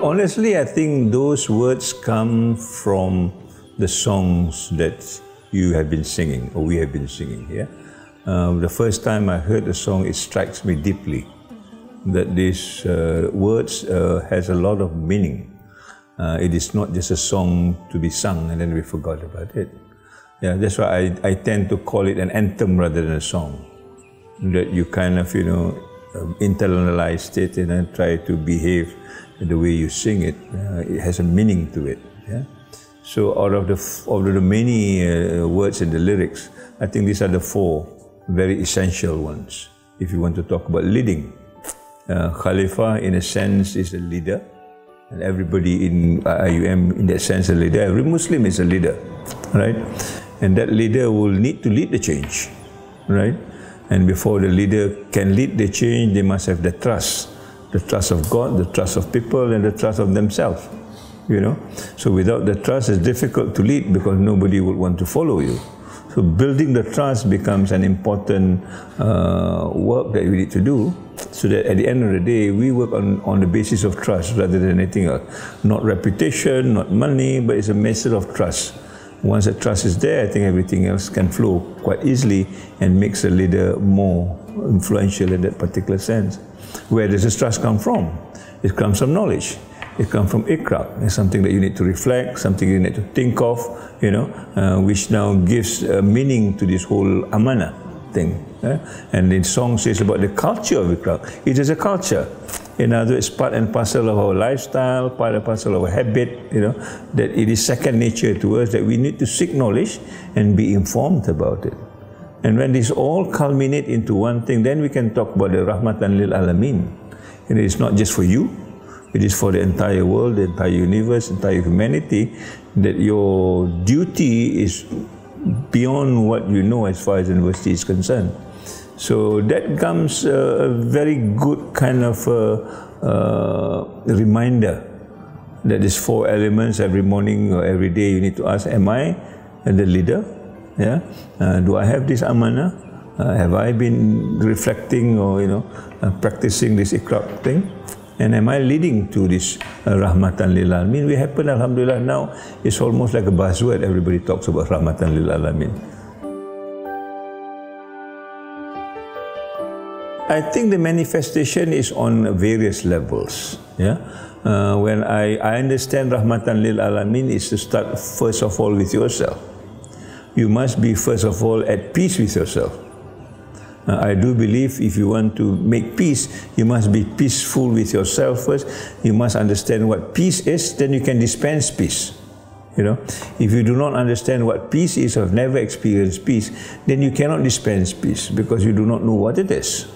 Honestly, I think those words come from the songs that you have been singing or we have been singing. Yeah, um, the first time I heard the song, it strikes me deeply that these uh, words uh, has a lot of meaning. Uh, it is not just a song to be sung and then we forgot about it. Yeah, that's why I, I tend to call it an anthem rather than a song. That you kind of, you know, um, internalize it and then try to behave the way you sing it. Uh, it has a meaning to it. Yeah. So out of the out of the many uh, words in the lyrics, I think these are the four very essential ones. If you want to talk about leading, uh, Khalifa, in a sense, is a leader, and everybody in IIUM, in that sense, a leader. Every Muslim is a leader, right? And that leader will need to lead the change, right? And before the leader can lead the change, they must have the trust, the trust of God, the trust of people, and the trust of themselves. You know, so without the trust, it's difficult to lead because nobody would want to follow you. So building the trust becomes an important uh, work that we need to do so that at the end of the day, we work on, on the basis of trust rather than anything else. Not reputation, not money, but it's a matter of trust. Once the trust is there, I think everything else can flow quite easily and makes a leader more influential in that particular sense. Where does this trust come from? It comes from knowledge. It comes from iqra. It's something that you need to reflect, something you need to think of, you know, uh, which now gives uh, meaning to this whole amana thing. Eh? And the song says about the culture of iqra. It is a culture. In other words, part and parcel of our lifestyle, part and parcel of our habit, you know, that it is second nature to us that we need to seek knowledge and be informed about it. And when this all culminate into one thing, then we can talk about the rahmatan lil alamin. And it is not just for you, it is for the entire world, the entire universe, entire humanity, that your duty is beyond what you know as far as university is concerned. So that comes a very good kind of uh, uh, reminder that these four elements every morning or every day you need to ask, am I the leader? Yeah? Uh, do I have this amana? Uh, have I been reflecting or you know uh, practicing this ikrar thing? And am I leading to this uh, rahmatan lil alamin? We happen, alhamdulillah, now it's almost like a buzzword. Everybody talks about rahmatan lil alamin. I think the manifestation is on various levels. Yeah, uh, when I, I understand rahmatan lil alamin is to start first of all with yourself. You must be first of all at peace with yourself. Uh, I do believe if you want to make peace, you must be peaceful with yourself first. You must understand what peace is, then you can dispense peace. You know, if you do not understand what peace is or have never experienced peace, then you cannot dispense peace because you do not know what it is.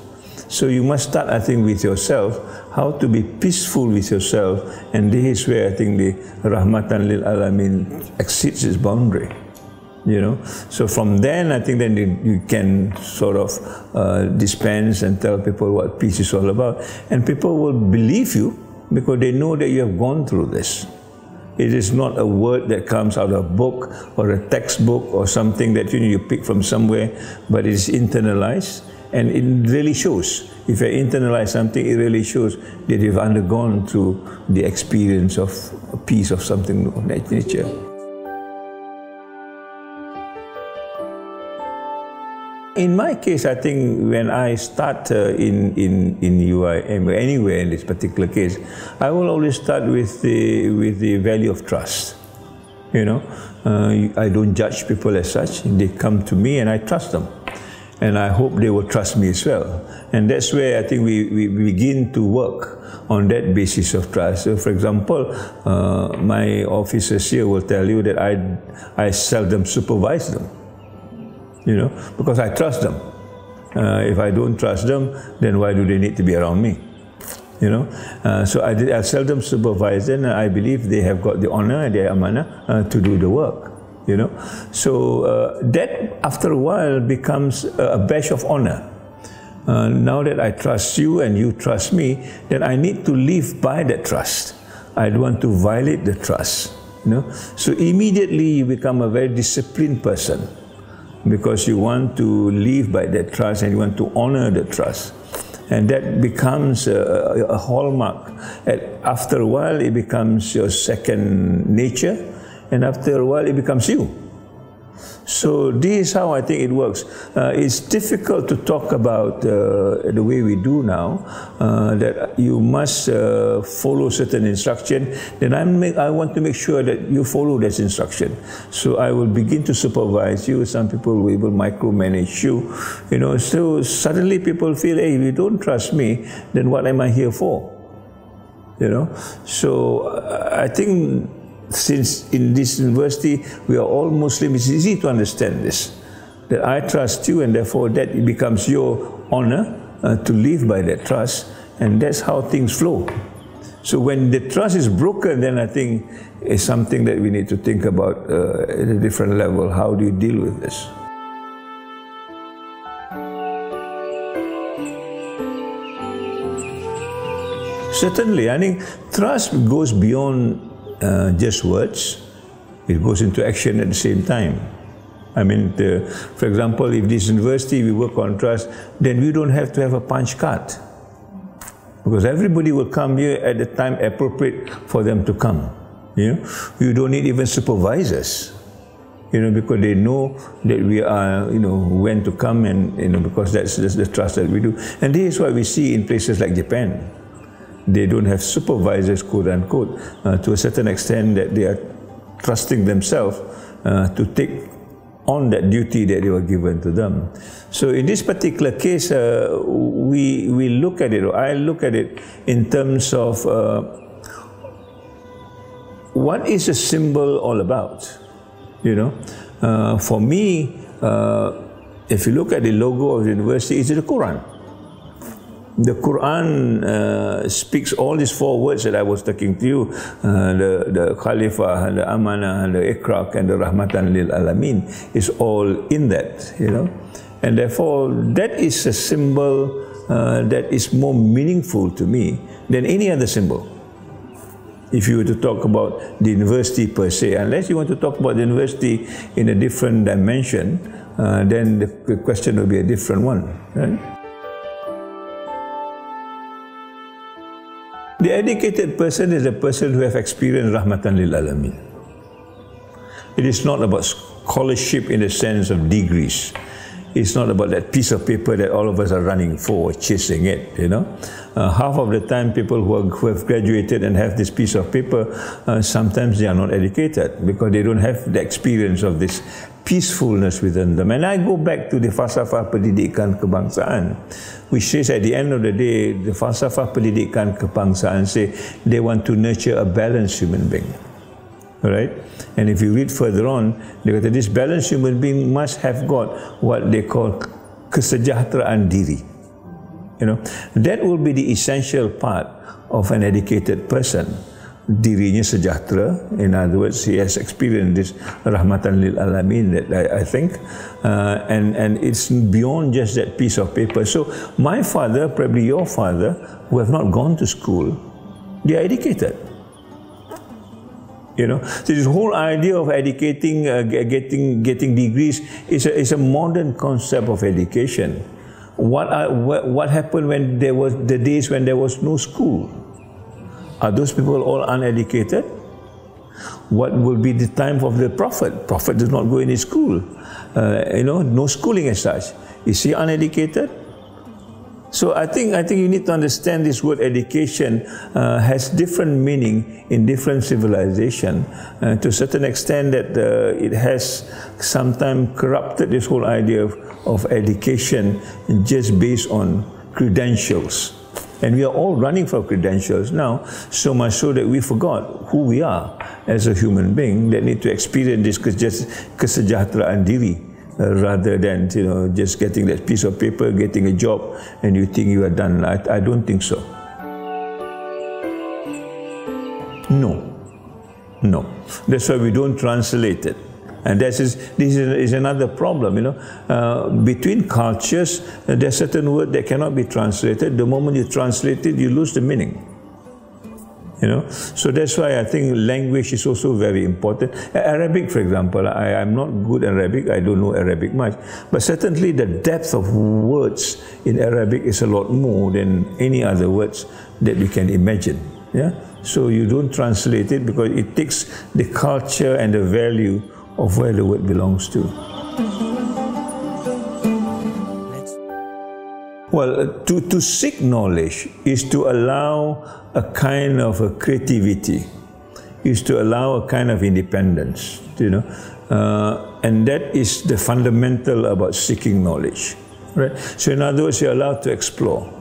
So you must start, I think, with yourself, how to be peaceful with yourself, and this is where I think the Rahmatan lil Alamin exceeds its boundary you know. So from then, I think then you, you can sort of uh, dispense and tell people what peace is all about, and people will believe you because they know that you have gone through this. It is not a word that comes out of a book or a textbook or something that you, know, you pick from somewhere, but it is internalized and it really shows. If you internalize something, it really shows that you've undergone through the experience of peace of something of that nature. In my case, I think when I start uh, in, in, in UIM, anywhere in this particular case, I will always start with the, with the value of trust. You know, uh, I don't judge people as such. They come to me and I trust them. And I hope they will trust me as well. And that's where I think we, we begin to work on that basis of trust. So for example, uh, my officers here will tell you that I, I seldom supervise them you know, because I trust them. Uh, if I don't trust them, then why do they need to be around me? You know, uh, so I, did, I seldom supervise them. I believe they have got the honor and the amana uh, to do the work. You know, so uh, that after a while becomes a badge of honor. Uh, now that I trust you and you trust me, then I need to live by that trust. I don't want to violate the trust. You know, so immediately you become a very disciplined person because you want to live by that trust and you want to honor the trust. And that becomes a, a hallmark. And after a while, it becomes your second nature, and after a while, it becomes you. So this is how I think it works. Uh, it's difficult to talk about uh, the way we do now, uh, that you must uh, follow certain instruction. Then I, make, I want to make sure that you follow that instruction. So I will begin to supervise you. Some people will micromanage you. You know, so suddenly people feel, hey, if you don't trust me, then what am I here for? You know, so uh, I think since in this university we are all Muslims, it's easy to understand this. That I trust you, and therefore that it becomes your honor uh, to live by that trust, and that's how things flow. So when the trust is broken, then I think it's something that we need to think about uh, at a different level. How do you deal with this? Certainly, I think trust goes beyond uh, just words, it goes into action at the same time. I mean, the, for example, if this university we work on trust, then we don't have to have a punch card. Because everybody will come here at the time appropriate for them to come. You know, you don't need even supervisors. You know, because they know that we are, you know, when to come and, you know, because that's, that's the trust that we do. And this is what we see in places like Japan they don't have supervisors, quote unquote, uh, to a certain extent that they are trusting themselves uh, to take on that duty that they were given to them. So in this particular case, uh, we, we look at it, or I look at it in terms of uh, what is a symbol all about? You know, uh, for me, uh, if you look at the logo of the university, it's the Quran the Quran uh, speaks all these four words that I was talking to you, uh, the, the Khalifah, the Amanah, the Iqra, and the Rahmatan lil Alamin is all in that, you know. And therefore, that is a symbol uh, that is more meaningful to me than any other symbol. If you were to talk about the university per se, unless you want to talk about the university in a different dimension, uh, then the question will be a different one, right? The educated person is a person who have experienced rahmatan lil alamin. It is not about scholarship in the sense of degrees. It's not about that piece of paper that all of us are running for, chasing it, you know. Uh, half of the time, people who, are, who, have graduated and have this piece of paper, uh, sometimes they are not educated because they don't have the experience of this peacefulness within them. And I go back to the falsafah pendidikan kebangsaan, which says at the end of the day, the falsafah pendidikan kebangsaan say they want to nurture a balanced human being. Right? And if you read further on, they say this balanced human being must have got what they call kesejahteraan diri. You know, that will be the essential part of an educated person dirinya sejahtera. In other words, he has experienced this rahmatan lil alamin that I, I think, uh, and and it's beyond just that piece of paper. So my father, probably your father, who have not gone to school, they are educated. You know, so this whole idea of educating, uh, getting getting degrees is a, is a modern concept of education. What, I, what what happened when there was the days when there was no school? Are those people all uneducated? What will be the time of the prophet? Prophet does not go in his school. Uh, you know, no schooling as such. Is he uneducated? So I think I think you need to understand this word education uh, has different meaning in different civilization. Uh, to a certain extent, that uh, it has sometimes corrupted this whole idea of, of education just based on credentials. And we are all running for credentials now, so much so that we forgot who we are as a human being that need to experience this just kesejahteraan diri rather than you know just getting that piece of paper, getting a job, and you think you are done. I, I don't think so. No, no. That's why we don't translate it. And this is, this is another problem, you know. Uh, between cultures, uh, there are certain words that cannot be translated. The moment you translate it, you lose the meaning. You know, so that's why I think language is also very important. Arabic, for example, I, am not good Arabic. I don't know Arabic much, but certainly the depth of words in Arabic is a lot more than any other words that you can imagine. Yeah, so you don't translate it because it takes the culture and the value of where the word belongs to. Well, to, to seek knowledge is to allow a kind of a creativity, is to allow a kind of independence, you know. Uh, and that is the fundamental about seeking knowledge, right? So in other words, you're allowed to explore.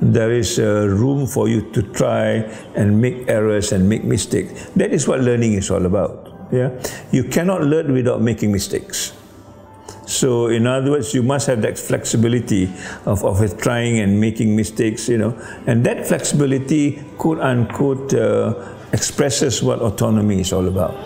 There is a room for you to try and make errors and make mistakes. That is what learning is all about. Yeah, you cannot learn without making mistakes. So in other words, you must have that flexibility of, of trying and making mistakes, you know. And that flexibility, quote unquote, uh, expresses what autonomy is all about.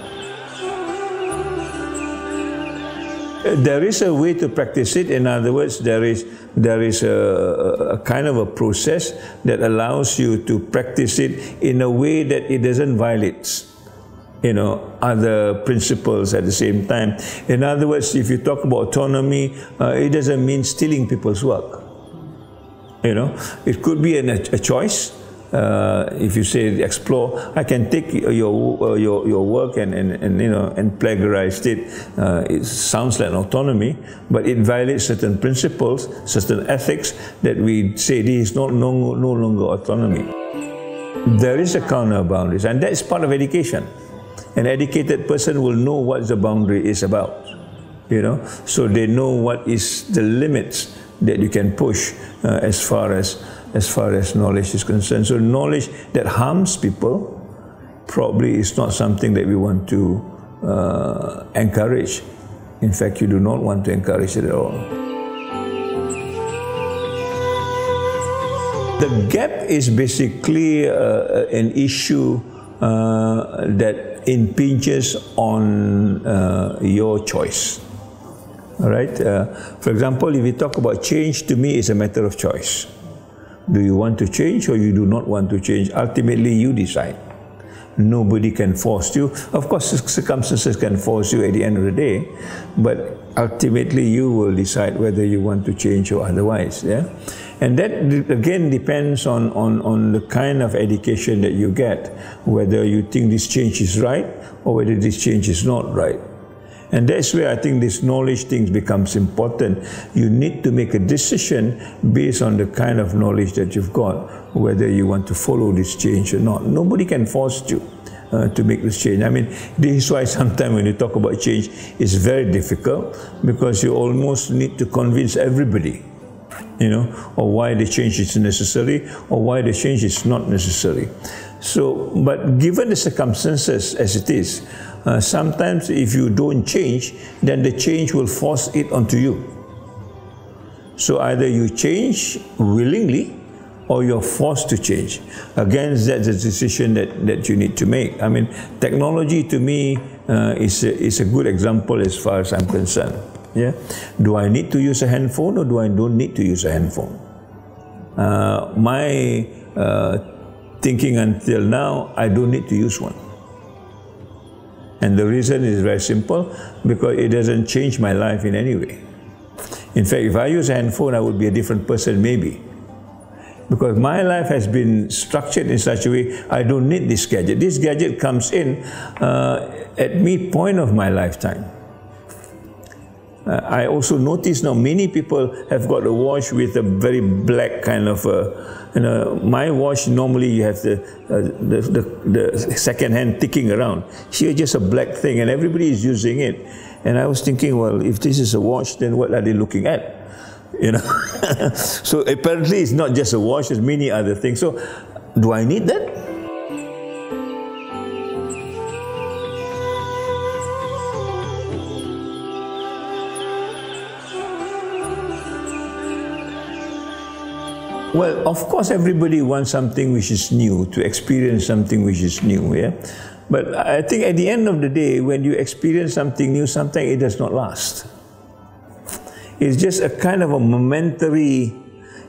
There is a way to practice it. In other words, there is there is a, a, kind of a process that allows you to practice it in a way that it doesn't violate you know, other principles at the same time. In other words, if you talk about autonomy, uh, it doesn't mean stealing people's work. You know, it could be an, a choice. Uh, if you say explore, I can take your uh, your your work and, and, and you know and plagiarize it. Uh, it sounds like autonomy, but it violates certain principles, certain ethics that we say this is not no, no longer autonomy. There is a counter boundaries, and that is part of education an educated person will know what the boundary is about you know? So they know what is the limits that you can push uh, as far as as far as knowledge is concerned. So knowledge that harms people probably is not something that we want to uh, encourage. In fact you do not want to encourage it at all. The gap is basically uh, an issue uh, that impinges on uh, your choice. All right. Uh, for example, if we talk about change, to me, it's a matter of choice. Do you want to change or you do not want to change? Ultimately, you decide. Nobody can force you. Of course, circumstances can force you at the end of the day, but ultimately, you will decide whether you want to change or otherwise. Yeah. And that again depends on, on, on the kind of education that you get, whether you think this change is right or whether this change is not right. And that's where I think this knowledge thing becomes important. You need to make a decision based on the kind of knowledge that you've got, whether you want to follow this change or not. Nobody can force you. Uh, to make this change. I mean, this is why sometimes when you talk about change, it's very difficult because you almost need to convince everybody you know, or why the change is necessary or why the change is not necessary. So, but given the circumstances as it is, uh, sometimes if you don't change, then the change will force it onto you. So either you change willingly or you're forced to change. Again, that's a decision that, that you need to make. I mean, technology to me uh, is, a, is a good example as far as I'm concerned. Yeah, do I need to use a handphone or do I don't need to use a handphone? Uh, my uh, thinking until now, I don't need to use one. And the reason is very simple because it doesn't change my life in any way. In fact, if I use a handphone, I would be a different person, maybe. Because my life has been structured in such a way, I don't need this gadget. This gadget comes in uh, at midpoint of my lifetime. Uh, I also notice now many people have got a watch with a very black kind of a, you know, my watch normally you have the, uh, the, the, the, second hand ticking around. Here just a black thing and everybody is using it. And I was thinking, well, if this is a watch, then what are they looking at? You know, so apparently it's not just a watch, there's many other things. So do I need that? Well, of course, everybody wants something which is new, to experience something which is new, yeah? But I think at the end of the day, when you experience something new, sometimes it does not last. It's just a kind of a momentary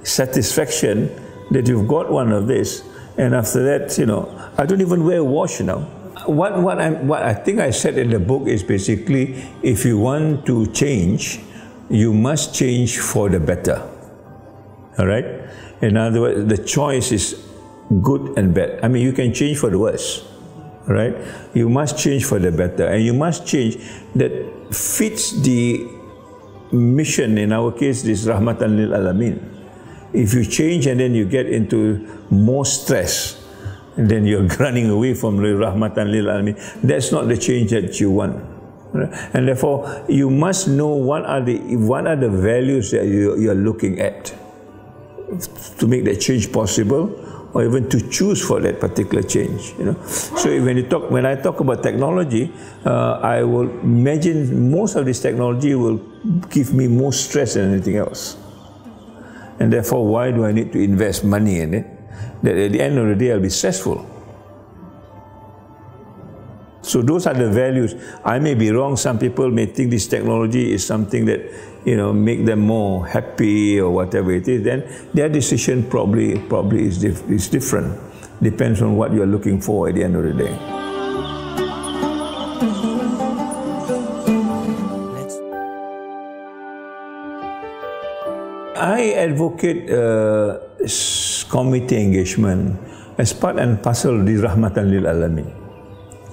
satisfaction that you've got one of this, And after that, you know, I don't even wear a watch now. What, what, i what I think I said in the book is basically if you want to change, you must change for the better. All right? In other words, the choice is good and bad. I mean, you can change for the worse. Right? You must change for the better. And you must change that fits the mission. In our case, this Rahmatan lil Alamin. If you change and then you get into more stress, and then you're running away from Rahmatan lil Alamin, that's not the change that you want. And therefore, you must know what are the what are the values that you, you're looking at to make that change possible or even to choose for that particular change you know. So when you talk when i talk about technology uh, i will imagine most of this technology will give me more stress than anything else. And therefore why do i need to invest money in it? That at the end of the day i'll be stressful so those are the values. I may be wrong. Some people may think this technology is something that, you know, make them more happy or whatever it is. Then their decision probably probably is, dif is different. Depends on what you're looking for at the end of the day. I advocate uh, community engagement as part and parcel of the Rahmatan lil Alamin.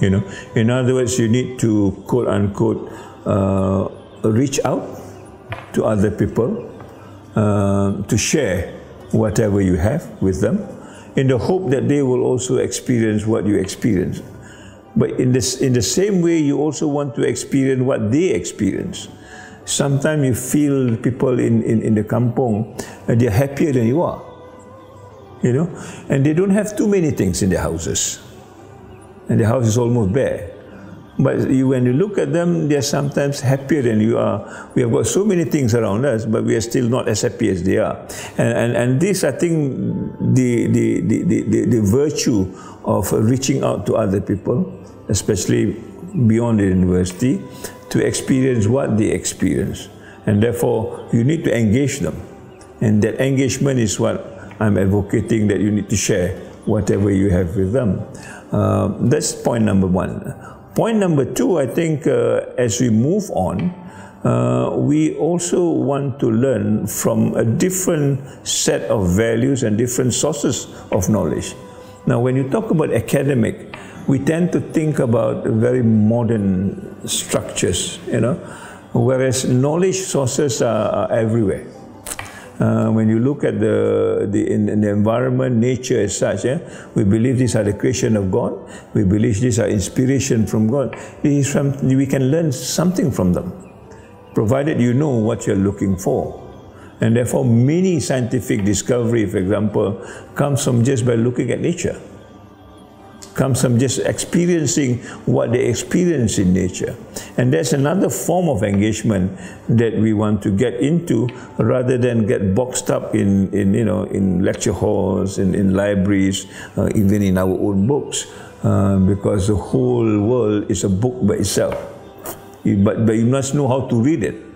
You know, in other words, you need to quote unquote uh, reach out to other people uh, to share whatever you have with them, in the hope that they will also experience what you experience. But in this, in the same way, you also want to experience what they experience. Sometimes you feel people in, in, in the kampong, uh, they're happier than you are. You know, and they don't have too many things in their houses and the house is almost bare. But you, when you look at them, they are sometimes happier than you are. We have got so many things around us, but we are still not as happy as they are. And, and, and this, I think, the, the, the, the, the virtue of reaching out to other people, especially beyond the university, to experience what they experience. And therefore, you need to engage them. And that engagement is what I'm advocating that you need to share whatever you have with them. Uh, that's point number one. Point number two, I think uh, as we move on, uh, we also want to learn from a different set of values and different sources of knowledge. Now, when you talk about academic, we tend to think about very modern structures, you know, whereas knowledge sources are, are everywhere. Uh, when you look at the, the, in, in, the environment, nature as such, eh, we believe these are the creation of God. We believe these are inspiration from God. From, we can learn something from them, provided you know what you're looking for. And therefore, many scientific discovery, for example, comes from just by looking at nature comes from just experiencing what they experience in nature. And that's another form of engagement that we want to get into rather than get boxed up in, in you know, in lecture halls, in, in libraries, uh, even in our own books, uh, because the whole world is a book by itself. But, but you must know how to read it.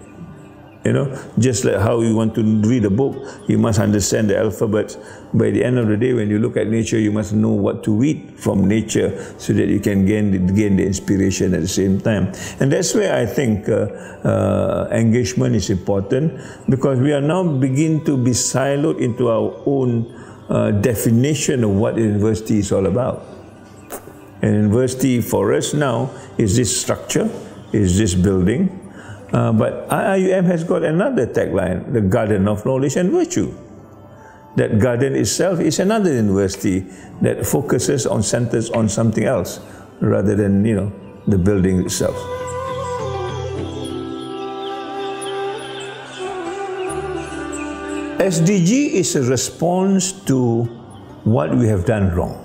You know, just like how you want to read a book, you must understand the alphabet. By the end of the day, when you look at nature, you must know what to read from nature so that you can gain, gain the inspiration at the same time. And that's where I think uh, uh, engagement is important because we are now begin to be siloed into our own uh, definition of what university is all about. And university for us now is this structure, is this building, uh, but IIUM has got another tagline, the Garden of Knowledge and Virtue. That garden itself is another university that focuses on centers on something else rather than, you know, the building itself. SDG is a response to what we have done wrong.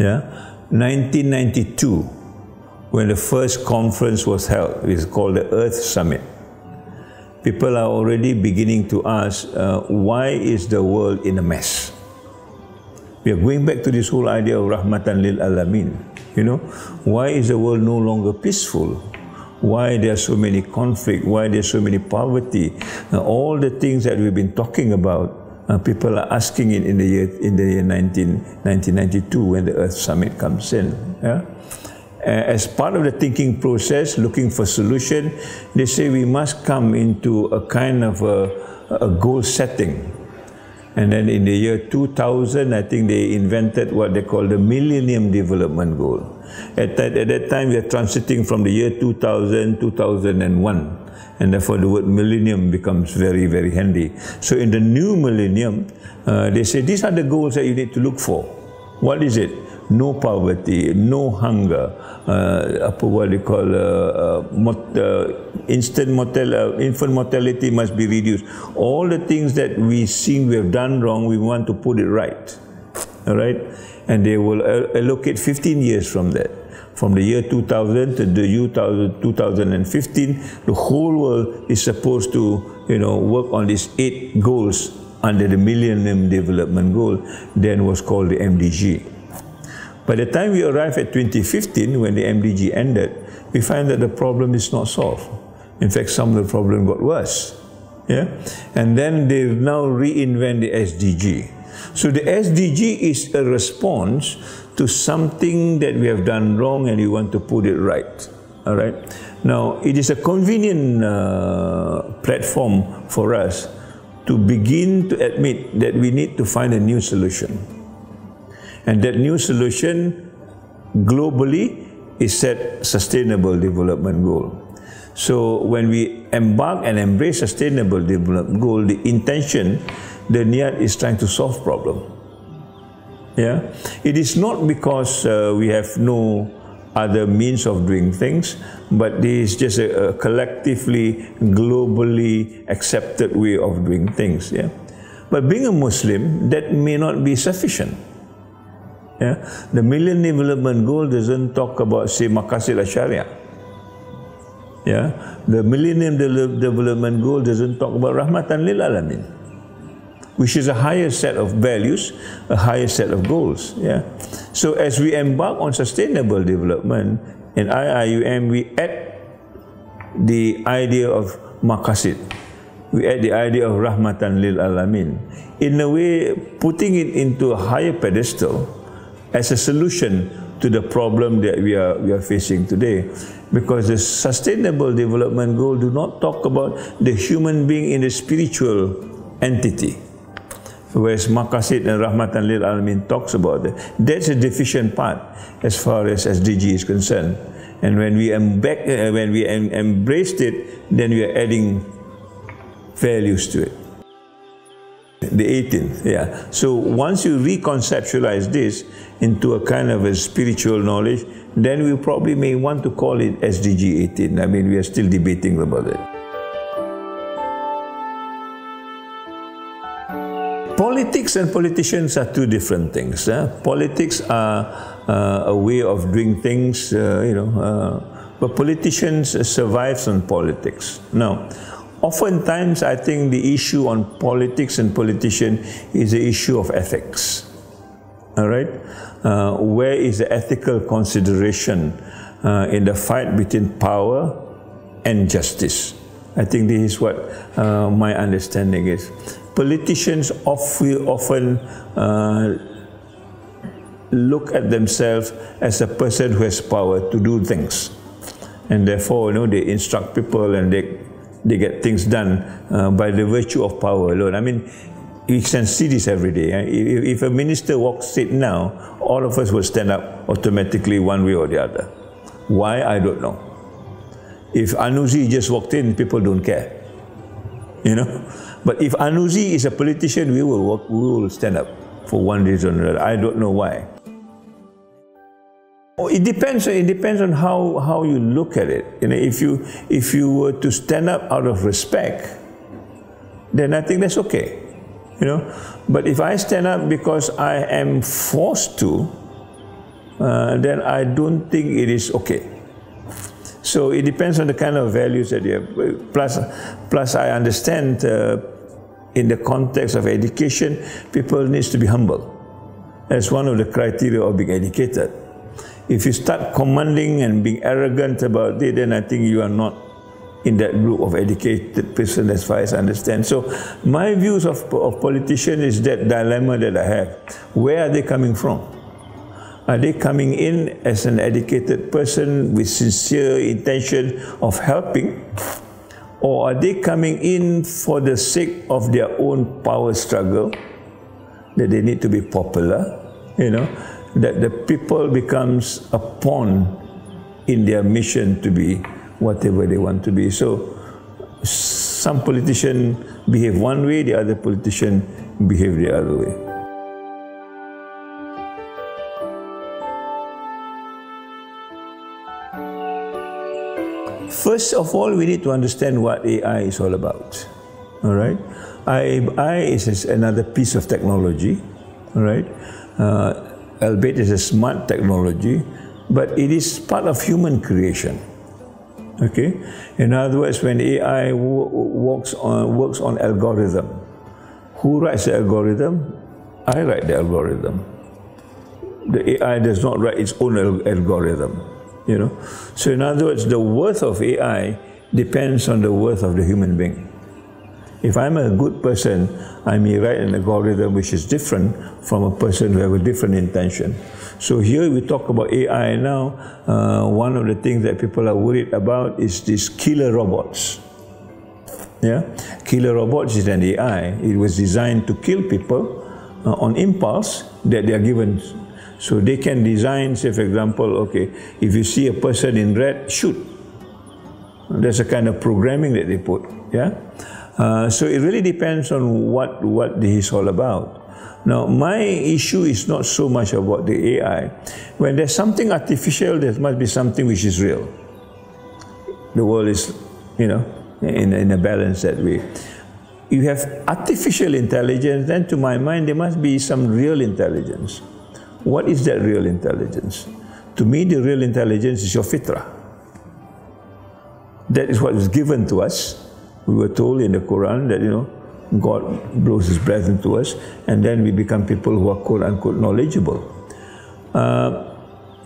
Yeah, 1992 when the first conference was held, it's called the Earth Summit. People are already beginning to ask, uh, why is the world in a mess? We are going back to this whole idea of Rahmatan lil Alamin. You know, why is the world no longer peaceful? Why there are so many conflict? Why there's so many poverty? all the things that we've been talking about Uh, people are asking it in the year in the year 19, 1992 when the Earth Summit comes in. Yeah? Uh, as part of the thinking process, looking for solution, they say we must come into a kind of a, a goal setting. And then in the year 2000, I think they invented what they call the Millennium Development Goal. At that, at that time, we are transiting from the year 2000, 2001 and therefore the word millennium becomes very, very handy. So in the new millennium, uh, they say these are the goals that you need to look for. What is it? No poverty, no hunger, uh, what they call uh, uh, mot- uh, instant mortal, uh, infant mortality must be reduced. All the things that we think we have done wrong, we want to put it right. All right? And they will allocate 15 years from that from the year 2000 to the year 2015, the whole world is supposed to, you know, work on these eight goals under the Millennium Development Goal, then was called the MDG. By the time we arrive at 2015, when the MDG ended, we find that the problem is not solved. In fact, some of the problem got worse. Yeah? And then they've now reinvent the SDG. So the SDG is a response to something that we have done wrong and we want to put it right. All right. Now, it is a convenient uh, platform for us to begin to admit that we need to find a new solution. And that new solution globally is set sustainable development goal. So when we embark and embrace sustainable development goal, the intention, the niyat is trying to solve problem. Yeah, it is not because uh, we have no other means of doing things, but this is just a, a, collectively, globally accepted way of doing things. Yeah, but being a Muslim, that may not be sufficient. Yeah, the Millennium Development Goal doesn't talk about say maqasid sharia. Yeah, the Millennium De- Development Goal doesn't talk about rahmatan lil alamin which is a higher set of values, a higher set of goals. Yeah. So as we embark on sustainable development in IIUM, we add the idea of maqasid. We add the idea of rahmatan lil alamin. In a way, putting it into a higher pedestal as a solution to the problem that we are, we are facing today. Because the sustainable development goal do not talk about the human being in a spiritual entity whereas Maqasid and Rahmatan Lil Alamin talks about it. That's a deficient part as far as SDG is concerned. And when we, emback, uh, when we em embraced it, then we are adding values to it. The 18th, yeah. So once you reconceptualize this into a kind of a spiritual knowledge, then we probably may want to call it SDG 18. I mean, we are still debating about it. Politics and politicians are two different things. Politics are uh, a way of doing things, uh, you know, uh, but politicians survives on politics. Now, oftentimes I think the issue on politics and politician is the issue of ethics. All right, uh, where is the ethical consideration uh, in the fight between power and justice? I think this is what uh, my understanding is politicians often uh, look at themselves as a person who has power to do things. And therefore, you know, they instruct people and they, they get things done uh, by the virtue of power alone. I mean, you can see this every day. Eh? If, if a minister walks in now, all of us will stand up automatically one way or the other. Why? I don't know. If Anuzi just walked in, people don't care. You know? But if Anuzi is a politician, we will work, we will stand up for one reason or another. I don't know why. Oh, it depends. It depends on how, how you look at it. You know, if you if you were to stand up out of respect, then I think that's okay. You know, but if I stand up because I am forced to, uh, then I don't think it is okay. So it depends on the kind of values that you have. Plus, plus I understand. Uh, in the context of education, people needs to be humble. That's one of the criteria of being educated. If you start commanding and being arrogant about it, then I think you are not in that group of educated person as far as I understand. So my views of, of politicians is that dilemma that I have. Where are they coming from? Are they coming in as an educated person with sincere intention of helping? Or are they coming in for the sake of their own power struggle? That they need to be popular, you know, that the people becomes a pawn in their mission to be whatever they want to be. So some politician behave one way, the other politician behave the other way. First of all, we need to understand what AI is all about. All right, AI is another piece of technology. All right, uh, albeit it's a smart technology, but it is part of human creation. Okay, in other words, when AI works on works on algorithm, who writes the algorithm? I write the algorithm. The AI does not write its own algorithm. You know, so in other words, the worth of AI depends on the worth of the human being. If I'm a good person, I may write an algorithm which is different from a person who have a different intention. So here we talk about AI now. Uh, one of the things that people are worried about is these killer robots. Yeah, killer robots is an AI. It was designed to kill people uh, on impulse that they are given. So they can design, say for example, okay, if you see a person in red, shoot. That's a kind of programming that they put. Yeah. Uh, so it really depends on what, what is all about. Now, my issue is not so much about the AI. When there's something artificial, there must be something which is real. The world is, you know, in, in a balance that way. You have artificial intelligence, then to my mind, there must be some real intelligence. What is that real intelligence? To me, the real intelligence is your fitra. That is what is given to us we were told in the Quran that, you know, God blows His breath into us, and then we become people who are quote unquote knowledgeable. Uh,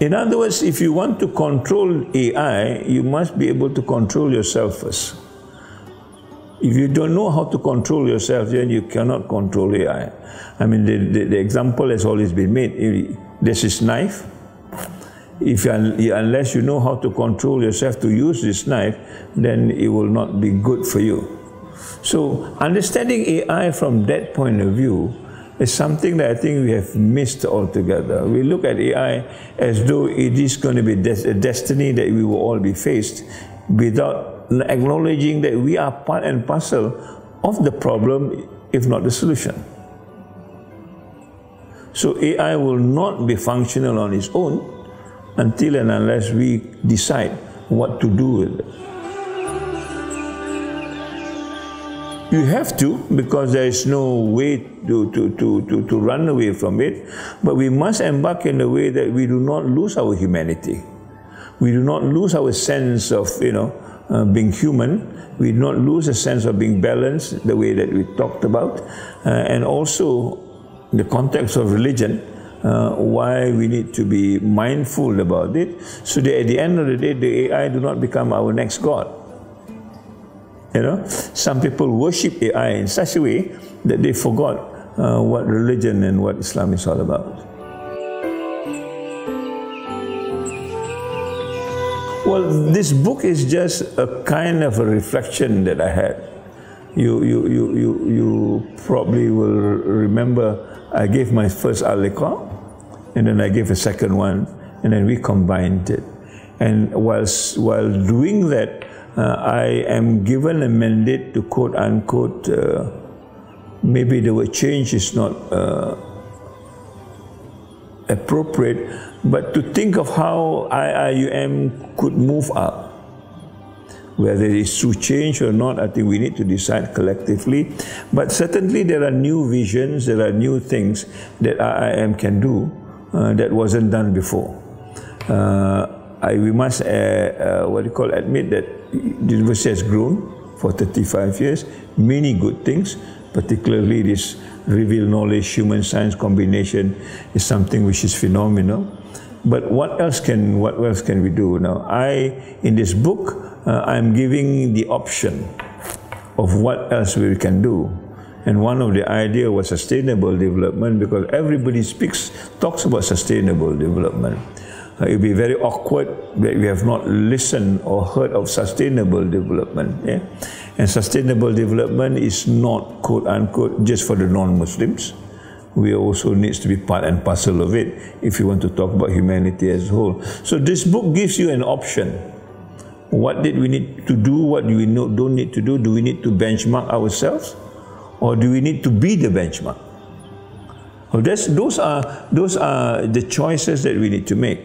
in other words, if you want to control AI, you must be able to control yourself first. If you don't know how to control yourself, then you cannot control AI. I mean, the, the, the example has always been made. This is knife, if you, unless you know how to control yourself to use this knife, then it will not be good for you. So understanding AI from that point of view is something that I think we have missed altogether. We look at AI as though it is going to be a destiny that we will all be faced without acknowledging that we are part and parcel of the problem, if not the solution. So AI will not be functional on its own until and unless we decide what to do with it. You have to because there is no way to, to, to, to, to run away from it, but we must embark in a way that we do not lose our humanity. We do not lose our sense of, you know, uh, being human. We do not lose a sense of being balanced, the way that we talked about, uh, and also the context of religion uh, why we need to be mindful about it so that at the end of the day the AI do not become our next God. You know, some people worship AI in such a way that they forgot uh, what religion and what Islam is all about. Well, this book is just a kind of a reflection that I had. You, you, you, you, you probably will remember I gave my first al-liqa and then I gave a second one, and then we combined it. And whilst, while doing that, uh, I am given a mandate to quote unquote, uh, maybe the word change is not uh, appropriate, but to think of how IIUM could move up. Whether it is through change or not, I think we need to decide collectively. But certainly there are new visions, there are new things that IIUM can do uh, that wasn't done before. Uh, I, we must, uh, uh, what you call, admit that the university has grown for 35 years, many good things, particularly this reveal knowledge, human science combination is something which is phenomenal. But what else can what else can we do now? I in this book uh, I'm giving the option of what else we can do. And one of the idea was sustainable development because everybody speaks, talks about sustainable development. Uh, it will be very awkward that we have not listened or heard of sustainable development. Yeah? And sustainable development is not, quote unquote, just for the non-Muslims. We also needs to be part and parcel of it if you want to talk about humanity as a whole. So this book gives you an option what did we need to do? What do we don't need to do? Do we need to benchmark ourselves? Or do we need to be the benchmark? Well, those, are, those are the choices that we need to make.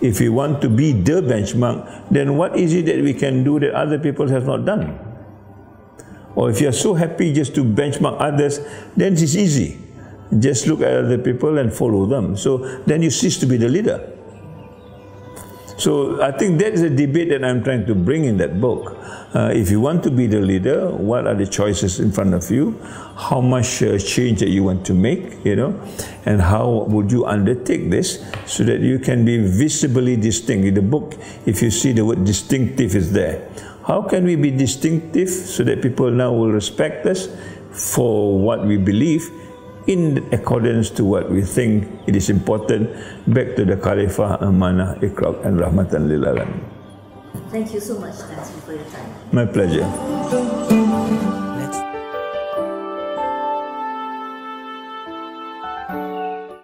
If we want to be the benchmark, then what is it that we can do that other people have not done? Or if you're so happy just to benchmark others, then it's easy. Just look at other people and follow them. So then you cease to be the leader. So I think that is a debate that I'm trying to bring in that book. Uh, if you want to be the leader, what are the choices in front of you? How much uh, change that you want to make, you know? And how would you undertake this so that you can be visibly distinct? In the book, if you see the word distinctive is there. How can we be distinctive so that people now will respect us for what we believe in accordance to what we think it is important back to the Khalifah Amanah Ikraq and Rahmatan lil Alamin. Thank you so much, Tansi, for your time. My pleasure.